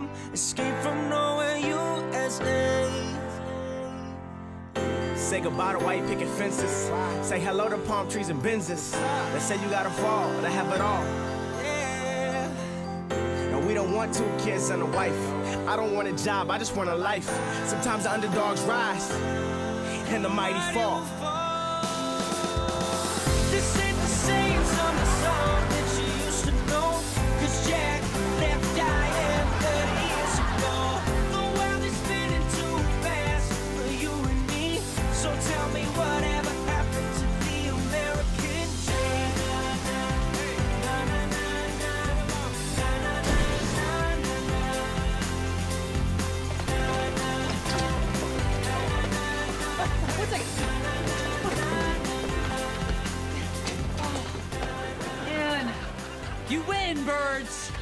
from, escape from nowhere, USA. Say goodbye to white picket fences. Say hello to palm trees and Benzes. They say you gotta fall, they have it all. Yeah. No, we don't want two kids and a wife. I don't want a job, I just want a life. Sometimes the underdogs rise and the mighty fall. Second. And you win, birds.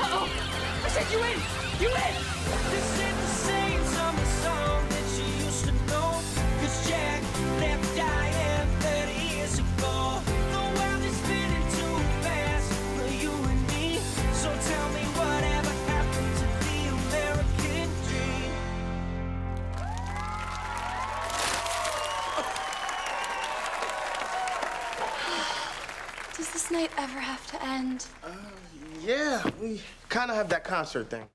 Uh-oh. I said you win. You win. Does this night ever have to end? Uh, Yeah, we kind of have that concert thing.